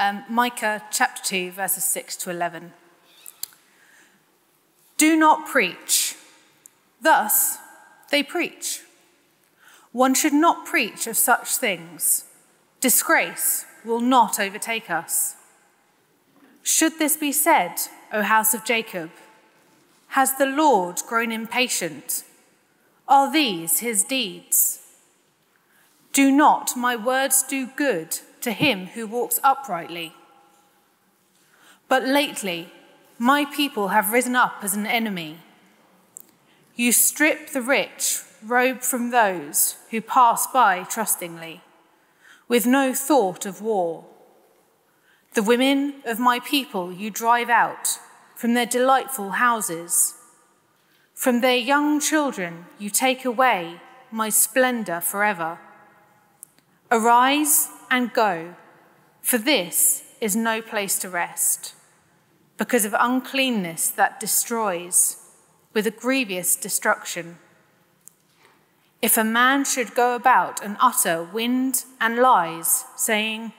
um, Micah chapter 2, verses 6 to 11. Do not preach. Thus, they preach. One should not preach of such things. Disgrace will not overtake us. Should this be said, O house of Jacob? Has the Lord grown impatient? Are these his deeds? Do not my words do good to him who walks uprightly? But lately, my people have risen up as an enemy. You strip the rich robe from those who pass by trustingly, with no thought of war. The women of my people you drive out from their delightful houses. From their young children you take away my splendor forever. Arise and go, for this is no place to rest, because of uncleanness that destroys with a grievous destruction. If a man should go about and utter wind and lies, saying,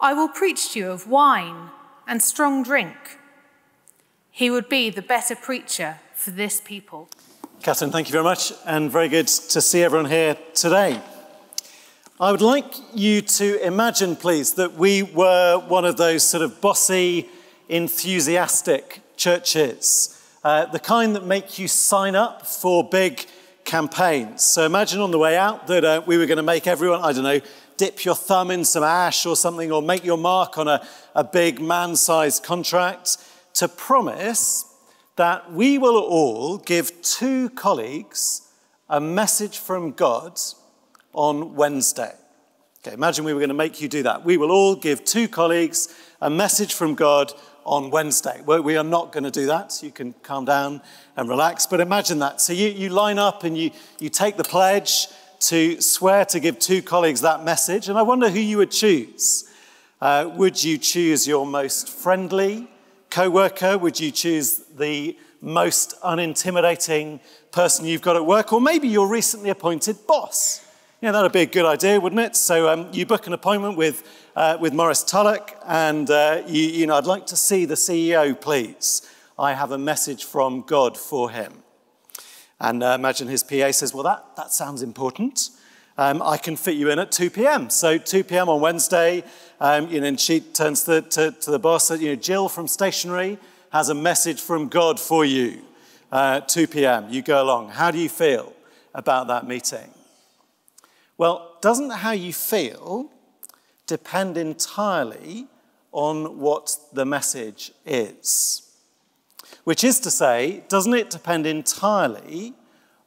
I will preach to you of wine and strong drink, he would be the better preacher for this people. Catherine, thank you very much, and very good to see everyone here today. I would like you to imagine, please, that we were one of those sort of bossy, enthusiastic churches, uh, the kind that make you sign up for big campaigns. So imagine on the way out that uh, we were going to make everyone, I don't know, dip your thumb in some ash or something, or make your mark on a, a big man sized contract to promise that we will all give two colleagues a message from God on Wednesday. Okay, imagine we were going to make you do that. We will all give two colleagues a message from God on Wednesday. We are not going to do that. You can calm down and relax. But imagine that. So you, you line up and you, you take the pledge to swear to give two colleagues that message. And I wonder who you would choose. Uh, would you choose your most friendly co worker? Would you choose the most unintimidating person you've got at work? Or maybe your recently appointed boss? Yeah, that'd be a good idea, wouldn't it? So um, you book an appointment with, uh, with Maurice Tulloch, and uh, you, you know, I'd like to see the CEO, please. I have a message from God for him. And uh, imagine his PA says, Well, that, that sounds important. Um, I can fit you in at 2 p.m. So 2 p.m. on Wednesday, um, you know, and then she turns to, to, to the boss, you know, Jill from stationery has a message from God for you. Uh, 2 p.m. You go along. How do you feel about that meeting? Well, doesn't how you feel depend entirely on what the message is? Which is to say, doesn't it depend entirely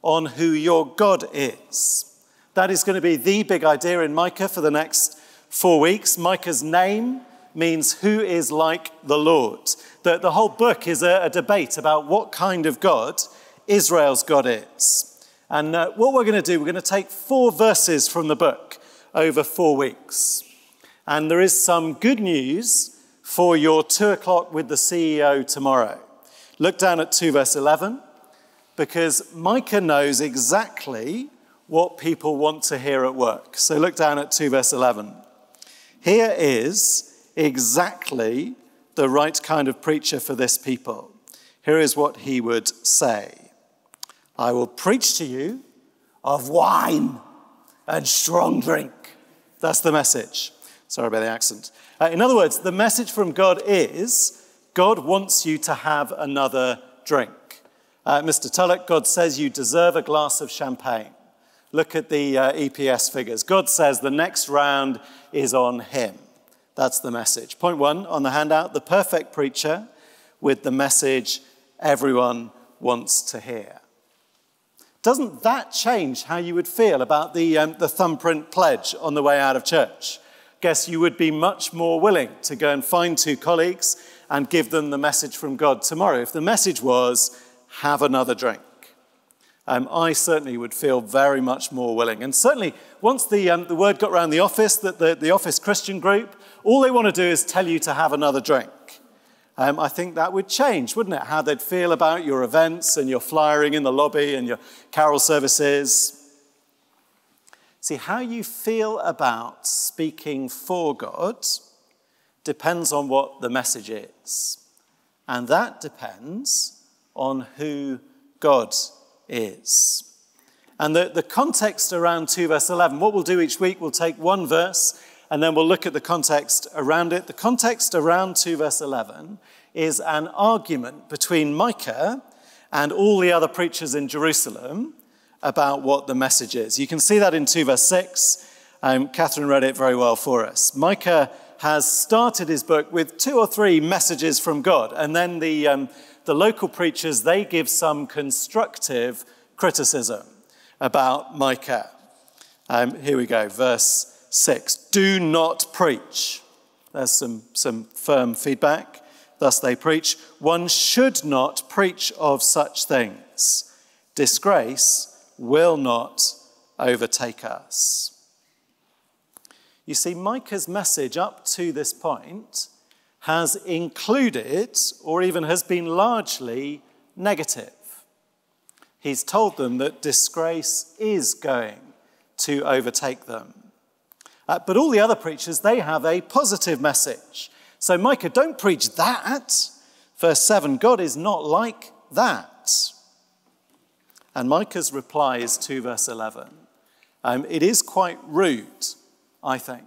on who your God is? That is going to be the big idea in Micah for the next four weeks. Micah's name means who is like the Lord. The, the whole book is a, a debate about what kind of God Israel's God is. And uh, what we're going to do, we're going to take four verses from the book over four weeks. And there is some good news for your two o'clock with the CEO tomorrow. Look down at 2 verse 11, because Micah knows exactly what people want to hear at work. So look down at 2 verse 11. Here is exactly the right kind of preacher for this people. Here is what he would say. I will preach to you of wine and strong drink. That's the message. Sorry about the accent. Uh, in other words, the message from God is God wants you to have another drink. Uh, Mr. Tulloch, God says you deserve a glass of champagne. Look at the uh, EPS figures. God says the next round is on him. That's the message. Point one on the handout the perfect preacher with the message everyone wants to hear. Doesn't that change how you would feel about the, um, the thumbprint pledge on the way out of church? Guess you would be much more willing to go and find two colleagues and give them the message from God tomorrow. If the message was, have another drink, um, I certainly would feel very much more willing. And certainly, once the, um, the word got around the office that the, the office Christian group, all they want to do is tell you to have another drink um, I think that would change, wouldn't it? How they'd feel about your events and your flyering in the lobby and your carol services. See, how you feel about speaking for God depends on what the message is. And that depends on who God is. And the, the context around 2 verse 11, what we'll do each week, we'll take one verse and then we'll look at the context around it. The context around 2 verse 11 is an argument between Micah and all the other preachers in Jerusalem about what the message is. You can see that in 2 verse 6. Um, Catherine read it very well for us. Micah has started his book with two or three messages from God, and then the, um, the local preachers, they give some constructive criticism about Micah. Um, here we go, verse 6. Do not preach. There's some, some firm feedback. Thus they preach. One should not preach of such things. Disgrace will not overtake us. You see, Micah's message up to this point has included, or even has been largely, negative. He's told them that disgrace is going to overtake them. Uh, but all the other preachers, they have a positive message. So, Micah, don't preach that. Verse 7 God is not like that. And Micah's reply is 2 verse 11. Um, it is quite rude I think.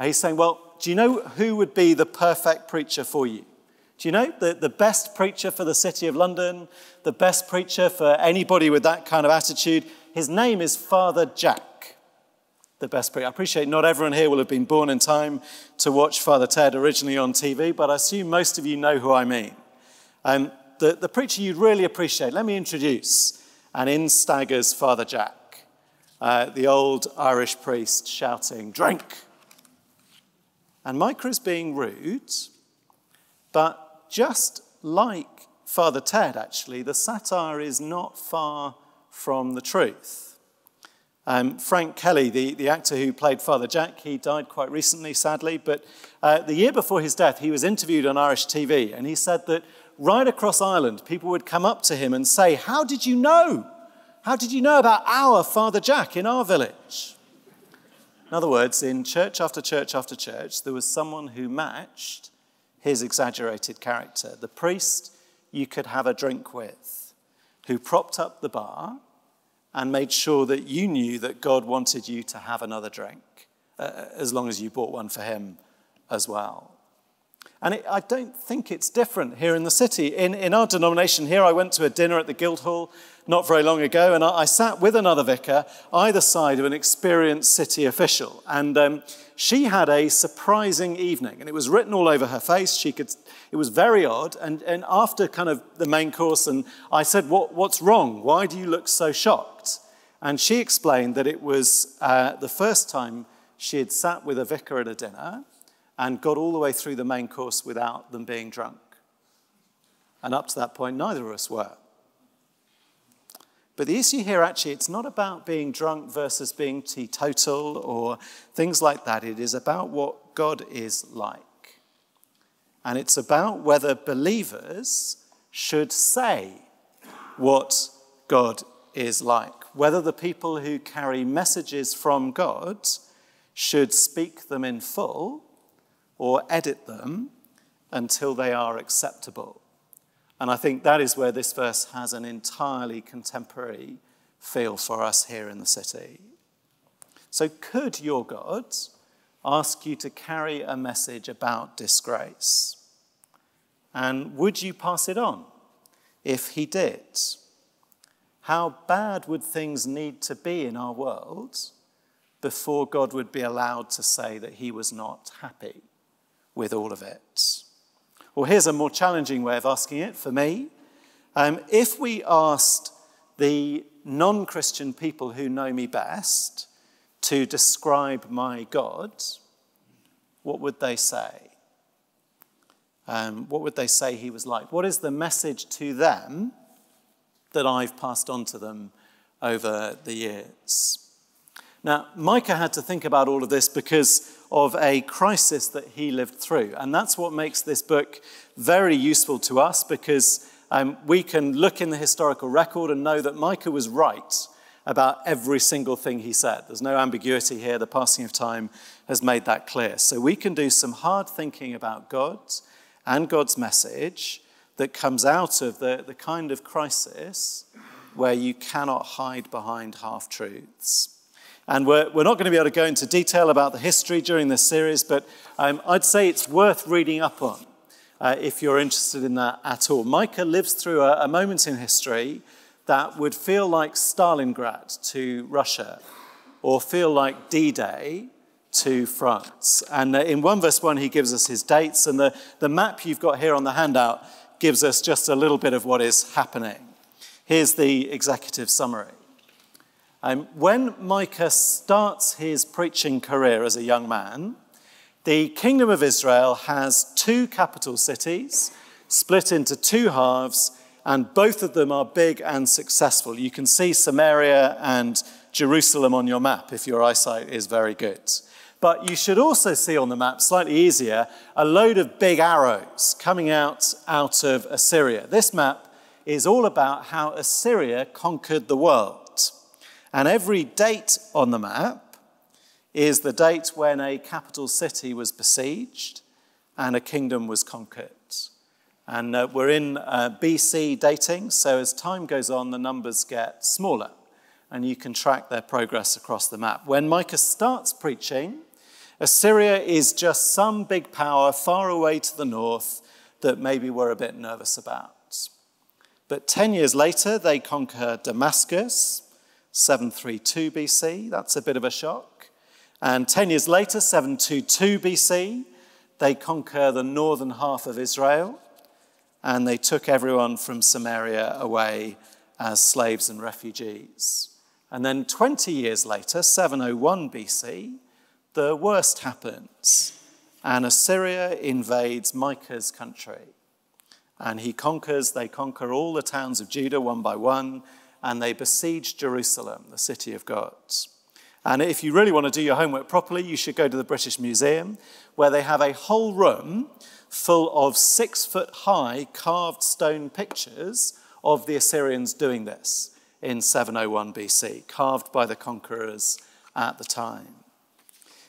he's saying, Well, do you know who would be the perfect preacher for you? Do you know the, the best preacher for the city of London, the best preacher for anybody with that kind of attitude? His name is Father Jack, the best preacher. I appreciate not everyone here will have been born in time to watch Father Ted originally on TV, but I assume most of you know who I mean. Um, the, the preacher you'd really appreciate, let me introduce, and in staggers Father Jack uh, the old Irish priest shouting, Drink! And Micah is being rude, but just like Father Ted, actually, the satire is not far from the truth. Um, Frank Kelly, the, the actor who played Father Jack, he died quite recently, sadly, but uh, the year before his death, he was interviewed on Irish TV, and he said that right across Ireland, people would come up to him and say, How did you know? How did you know about our Father Jack in our village? In other words, in church after church after church, there was someone who matched his exaggerated character. The priest you could have a drink with, who propped up the bar and made sure that you knew that God wanted you to have another drink, uh, as long as you bought one for him as well. And it, I don't think it's different here in the city. In, in our denomination here, I went to a dinner at the Guildhall not very long ago, and I, I sat with another vicar either side of an experienced city official. And um, she had a surprising evening, and it was written all over her face. She could, it was very odd. And, and after kind of the main course, and I said, what, What's wrong? Why do you look so shocked? And she explained that it was uh, the first time she had sat with a vicar at a dinner and got all the way through the main course without them being drunk. And up to that point, neither of us were. But the issue here actually, it's not about being drunk versus being teetotal or things like that. It is about what God is like. And it's about whether believers should say what God is like, whether the people who carry messages from God should speak them in full or edit them until they are acceptable. And I think that is where this verse has an entirely contemporary feel for us here in the city. So, could your God ask you to carry a message about disgrace? And would you pass it on if he did? How bad would things need to be in our world before God would be allowed to say that he was not happy with all of it? Well, here's a more challenging way of asking it for me. Um, if we asked the non Christian people who know me best to describe my God, what would they say? Um, what would they say he was like? What is the message to them that I've passed on to them over the years? Now, Micah had to think about all of this because of a crisis that he lived through. And that's what makes this book very useful to us because um, we can look in the historical record and know that Micah was right about every single thing he said. There's no ambiguity here. The passing of time has made that clear. So we can do some hard thinking about God and God's message that comes out of the, the kind of crisis where you cannot hide behind half truths. And we're, we're not going to be able to go into detail about the history during this series, but um, I'd say it's worth reading up on uh, if you're interested in that at all. Micah lives through a, a moment in history that would feel like Stalingrad to Russia or feel like D Day to France. And uh, in 1 verse 1, he gives us his dates, and the, the map you've got here on the handout gives us just a little bit of what is happening. Here's the executive summary. Um, when Micah starts his preaching career as a young man, the kingdom of Israel has two capital cities split into two halves, and both of them are big and successful. You can see Samaria and Jerusalem on your map if your eyesight is very good. But you should also see on the map, slightly easier, a load of big arrows coming out, out of Assyria. This map is all about how Assyria conquered the world. And every date on the map is the date when a capital city was besieged and a kingdom was conquered. And uh, we're in uh, BC dating, so as time goes on, the numbers get smaller and you can track their progress across the map. When Micah starts preaching, Assyria is just some big power far away to the north that maybe we're a bit nervous about. But 10 years later, they conquer Damascus, 732 BC. That's a bit of a shock. And 10 years later, 722 BC, they conquer the northern half of Israel and they took everyone from Samaria away as slaves and refugees. And then 20 years later, 701 BC, the worst happens, and Assyria invades Micah's country. And he conquers, they conquer all the towns of Judah one by one, and they besiege Jerusalem, the city of God. And if you really want to do your homework properly, you should go to the British Museum, where they have a whole room full of six foot high carved stone pictures of the Assyrians doing this in 701 BC, carved by the conquerors at the time.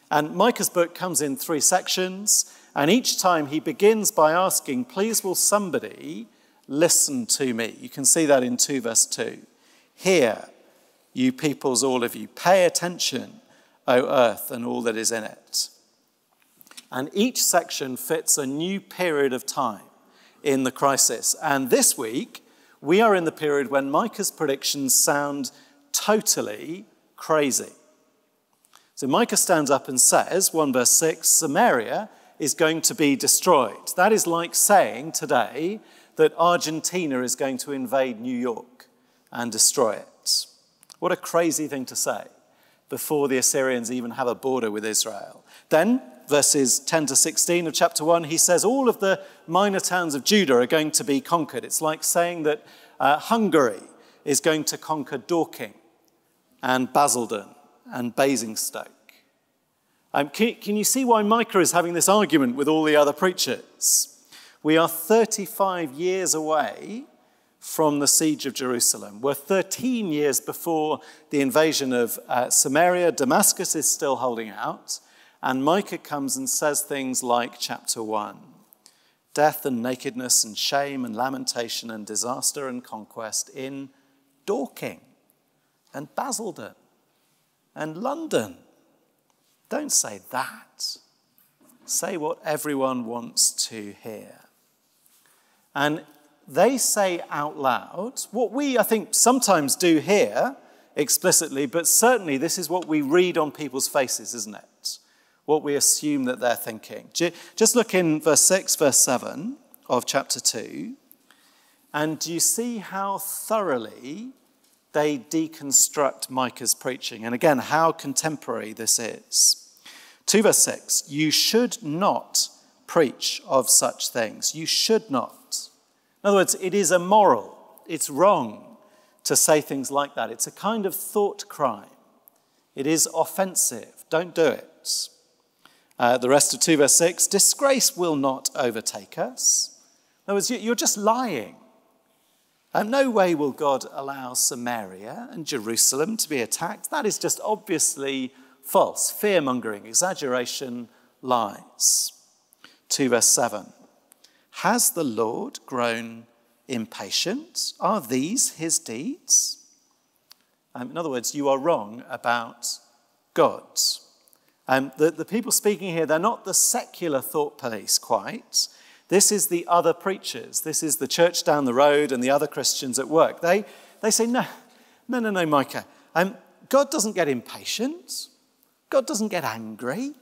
And Micah's book comes in three sections, and each time he begins by asking, Please, will somebody listen to me? You can see that in 2 verse 2. Hear, you peoples, all of you. Pay attention, O earth, and all that is in it. And each section fits a new period of time in the crisis. And this week, we are in the period when Micah's predictions sound totally crazy. So Micah stands up and says, 1 verse 6, Samaria is going to be destroyed. That is like saying today that Argentina is going to invade New York and destroy it. What a crazy thing to say before the Assyrians even have a border with Israel. Then, verses 10 to 16 of chapter 1, he says all of the minor towns of Judah are going to be conquered. It's like saying that uh, Hungary is going to conquer Dorking and Basildon and Basingstoke. Um, can, can you see why Micah is having this argument with all the other preachers? We are 35 years away from the siege of Jerusalem. We're 13 years before the invasion of uh, Samaria. Damascus is still holding out. And Micah comes and says things like chapter 1 death and nakedness and shame and lamentation and disaster and conquest in Dorking and Basildon and London. Don't say that. Say what everyone wants to hear. And they say out loud what we, I think, sometimes do here explicitly, but certainly this is what we read on people's faces, isn't it? What we assume that they're thinking. Just look in verse 6, verse 7 of chapter 2, and do you see how thoroughly they deconstruct Micah's preaching? And again, how contemporary this is. 2 verse 6 You should not preach of such things. You should not. In other words, it is immoral, it's wrong to say things like that. It's a kind of thought crime. It is offensive. Don't do it. Uh, the rest of 2 verse 6 disgrace will not overtake us. In other words, you're just lying. And no way will God allow Samaria and Jerusalem to be attacked. That is just obviously false, fear mongering, exaggeration, lies. 2 verse 7. Has the Lord grown impatient? Are these his deeds? Um, in other words, you are wrong about God. Um, the, the people speaking here, they're not the secular thought police quite. This is the other preachers. This is the church down the road and the other Christians at work. They, they say, no, no, no, no, Micah. Um, God doesn't get impatient. God doesn't get angry.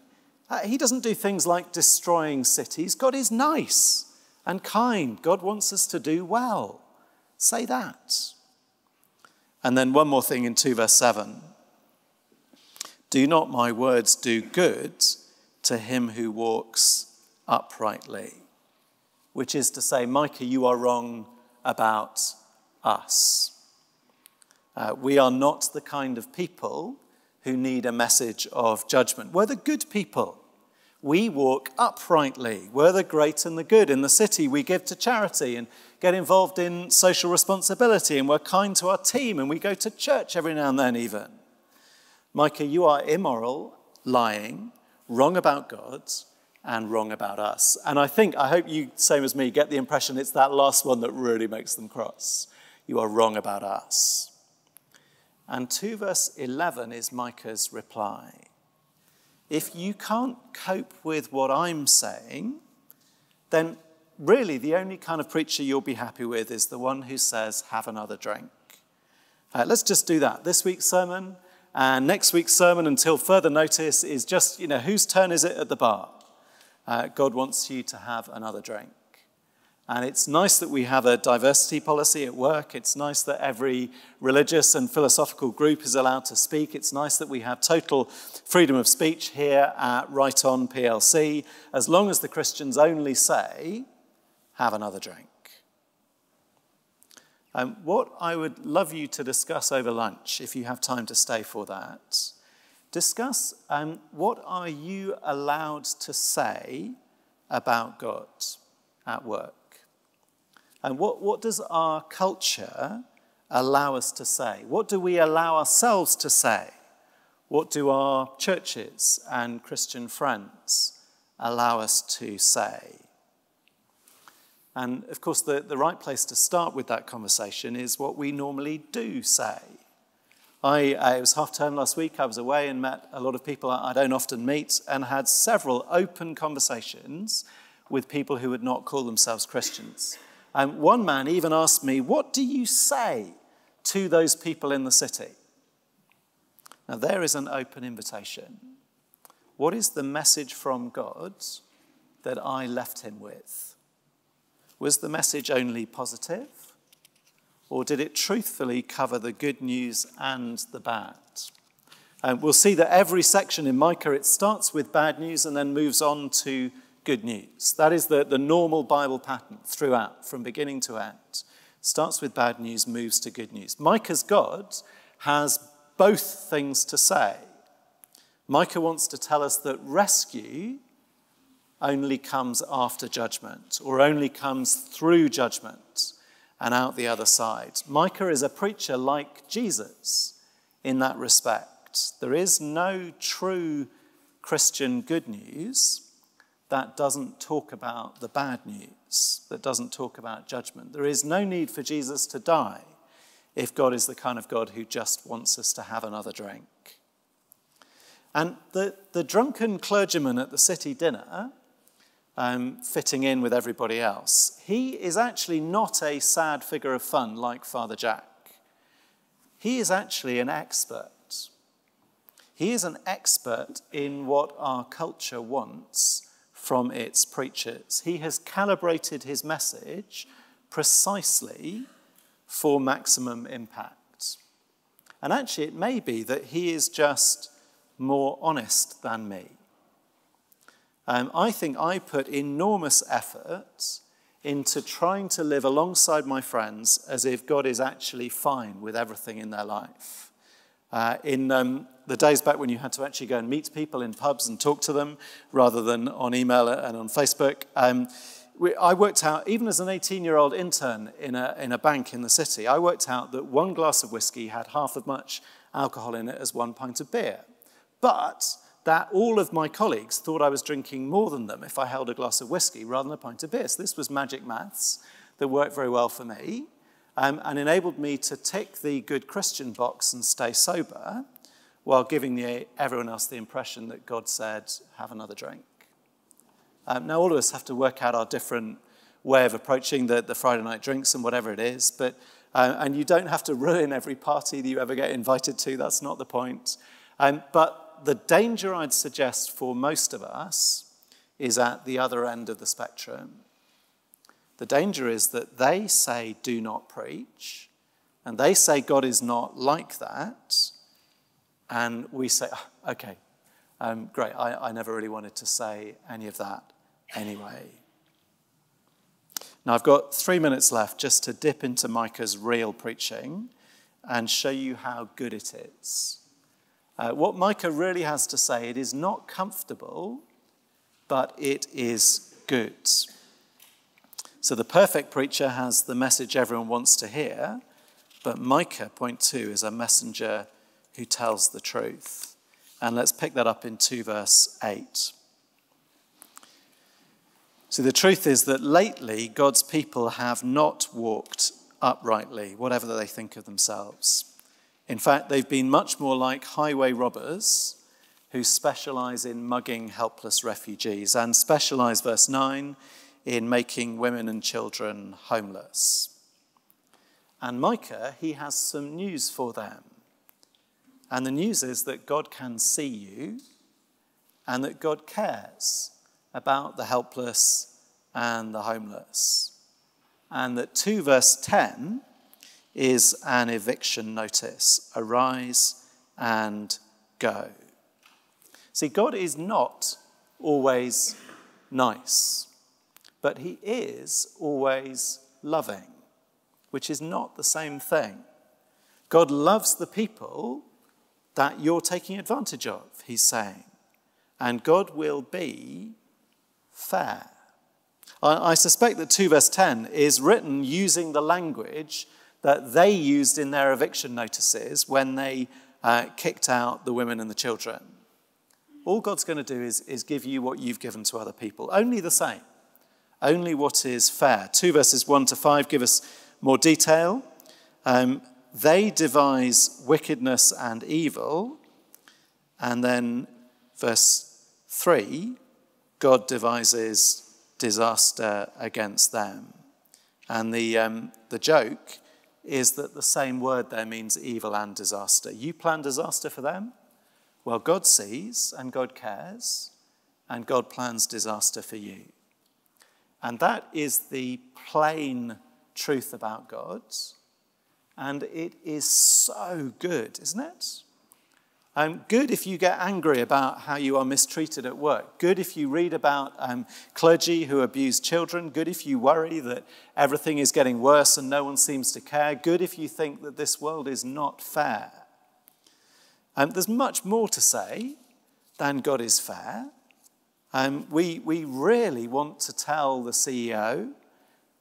Uh, he doesn't do things like destroying cities. God is nice and kind. God wants us to do well. Say that. And then one more thing in 2 verse 7. Do not my words do good to him who walks uprightly? Which is to say, Micah, you are wrong about us. Uh, we are not the kind of people who need a message of judgment. We're the good people. We walk uprightly. We're the great and the good. In the city, we give to charity and get involved in social responsibility, and we're kind to our team, and we go to church every now and then, even. Micah, you are immoral, lying, wrong about God, and wrong about us. And I think, I hope you, same as me, get the impression it's that last one that really makes them cross. You are wrong about us. And 2 verse 11 is Micah's reply. If you can't cope with what I'm saying, then really the only kind of preacher you'll be happy with is the one who says, have another drink. Let's just do that. This week's sermon and next week's sermon, until further notice, is just, you know, whose turn is it at the bar? Uh, God wants you to have another drink. And it's nice that we have a diversity policy at work. It's nice that every religious and philosophical group is allowed to speak. It's nice that we have total freedom of speech here at Right On PLC, as long as the Christians only say, have another drink. Um, what I would love you to discuss over lunch, if you have time to stay for that, discuss um, what are you allowed to say about God at work? And what, what does our culture allow us to say? What do we allow ourselves to say? What do our churches and Christian friends allow us to say? And of course, the, the right place to start with that conversation is what we normally do say. I, I, was half term last week. I was away and met a lot of people I don't often meet and had several open conversations with people who would not call themselves Christians. And one man even asked me, What do you say to those people in the city? Now, there is an open invitation. What is the message from God that I left him with? Was the message only positive? Or did it truthfully cover the good news and the bad? And we'll see that every section in Micah, it starts with bad news and then moves on to good news. That is the, the normal Bible pattern throughout, from beginning to end. Starts with bad news, moves to good news. Micah's God has both things to say. Micah wants to tell us that rescue only comes after judgment or only comes through judgment and out the other side. Micah is a preacher like Jesus in that respect. There is no true Christian good news that doesn't talk about the bad news, that doesn't talk about judgment. There is no need for Jesus to die if God is the kind of God who just wants us to have another drink. And the, the drunken clergyman at the city dinner um, fitting in with everybody else. He is actually not a sad figure of fun like Father Jack. He is actually an expert. He is an expert in what our culture wants from its preachers. He has calibrated his message precisely for maximum impact. And actually, it may be that he is just more honest than me. Um, I think I put enormous effort into trying to live alongside my friends as if God is actually fine with everything in their life. Uh, in um, the days back when you had to actually go and meet people in pubs and talk to them rather than on email and on Facebook, um, we, I worked out, even as an 18 year old intern in a, in a bank in the city, I worked out that one glass of whiskey had half as much alcohol in it as one pint of beer. But that all of my colleagues thought I was drinking more than them if I held a glass of whiskey rather than a pint of beer. So this was magic maths that worked very well for me um, and enabled me to tick the good Christian box and stay sober while giving the, everyone else the impression that God said, have another drink. Um, now, all of us have to work out our different way of approaching the, the Friday night drinks and whatever it is, but, uh, and you don't have to ruin every party that you ever get invited to, that's not the point. Um, but the danger I'd suggest for most of us is at the other end of the spectrum. The danger is that they say, do not preach, and they say God is not like that, and we say, oh, okay, um, great, I, I never really wanted to say any of that anyway. Now, I've got three minutes left just to dip into Micah's real preaching and show you how good it is. Uh, what Micah really has to say, it is not comfortable, but it is good. So the perfect preacher has the message everyone wants to hear, but Micah, point two, is a messenger who tells the truth. And let's pick that up in 2 verse 8. So the truth is that lately God's people have not walked uprightly, whatever they think of themselves. In fact, they've been much more like highway robbers who specialize in mugging helpless refugees and specialize, verse 9, in making women and children homeless. And Micah, he has some news for them. And the news is that God can see you and that God cares about the helpless and the homeless. And that 2 verse 10 is an eviction notice arise and go. See, God is not always nice, but He is always loving, which is not the same thing. God loves the people that you're taking advantage of, He's saying, and God will be fair. I, suspect that 2 verse 10 is written using the language that they used in their eviction notices when they uh, kicked out the women and the children. All God's going to do is, is give you what you've given to other people, only the same, only what is fair. 2 verses 1 to 5 give us more detail. Um, they devise wickedness and evil. And then verse 3 God devises disaster against them. And the, um, the joke is that the same word there means evil and disaster. You plan disaster for them? Well, God sees and God cares, and God plans disaster for you. And that is the plain truth about God. And it is so good, isn't it? Um, good if you get angry about how you are mistreated at work. Good if you read about um, clergy who abuse children. Good if you worry that everything is getting worse and no one seems to care. Good if you think that this world is not fair. Um, there's much more to say than God is fair. Um, we, we really want to tell the CEO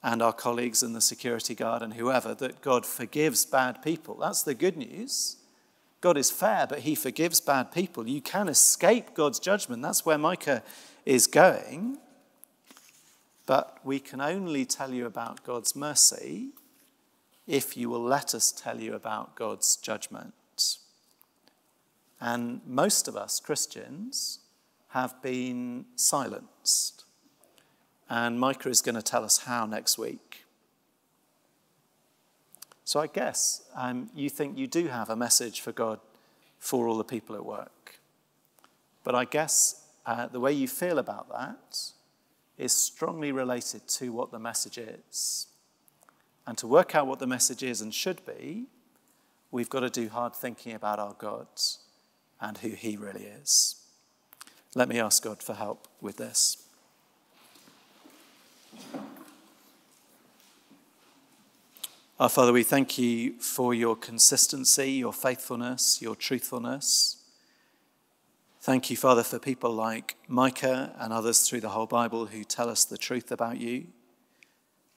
and our colleagues and the security guard and whoever that God forgives bad people. That's the good news. God is fair, but he forgives bad people. You can escape God's judgment. That's where Micah is going. But we can only tell you about God's mercy if you will let us tell you about God's judgment. And most of us Christians have been silenced. And Micah is going to tell us how next week. So I guess um, you think you do have a message for God for all the people at work. But I guess uh, the way you feel about that is strongly related to what the message is. And to work out what the message is and should be, we've got to do hard thinking about our God and who He really is. Let me ask God for help with this. Our Father, we thank you for your consistency, your faithfulness, your truthfulness. Thank you, Father, for people like Micah and others through the whole Bible who tell us the truth about you,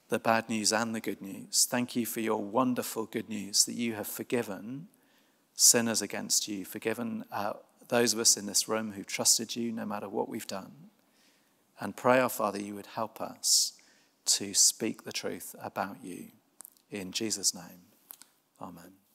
the bad news and the good news. Thank you for your wonderful good news that you have forgiven sinners against you, forgiven uh, those of us in this room who trusted you no matter what we've done. And pray, our Father, you would help us to speak the truth about you. In Jesus' name, amen.